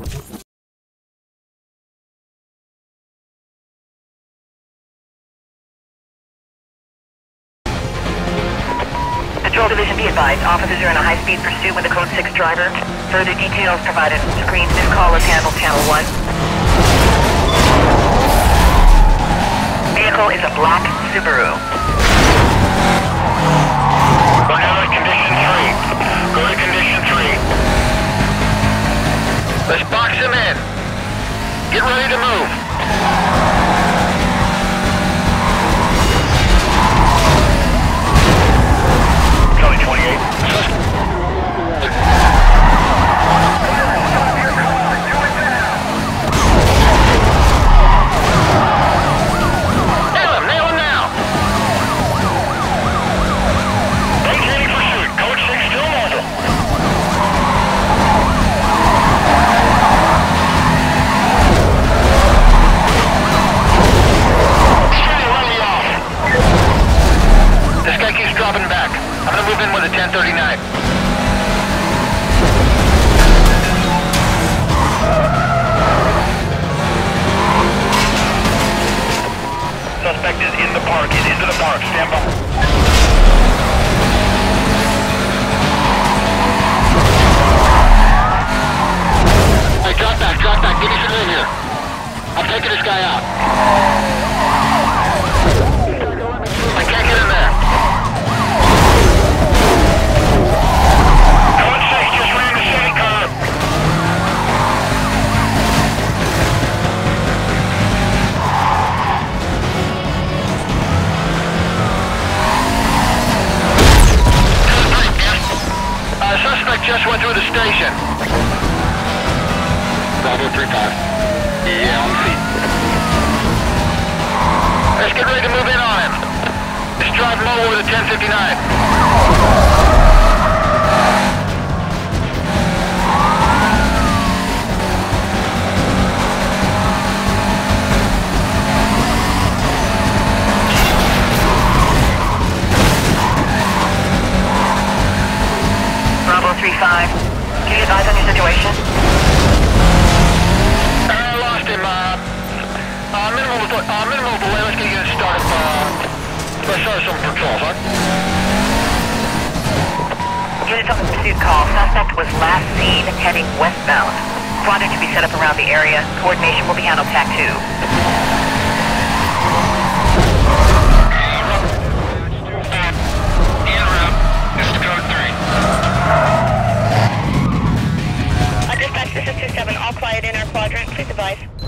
Patrol Division be advised, officers are in a high-speed pursuit with a Code 6 driver. Further details provided. Screen this call is handled Channel 1. Vehicle is a black Subaru. Get ready to move. Suspect is in the park. Is into the park. Stand by. Hey, drop back, drop back. Give me some room here. I'm taking this guy out. Just went through the station. Bravo 35. Yeah, on feet. Let's get ready to move in on him. Let's drive over with a 1059. 3-5. Can you advise on your situation? Uh, I lost him. Uh, uh, minimal, uh, minimal delay. Let's get you started. Uh, let's start some patrols, huh? Units on the pursuit call. Suspect was last seen heading westbound. Squadron to be set up around the area. Coordination will be handled TAC 2. Quiet in our quadrant. Please advise.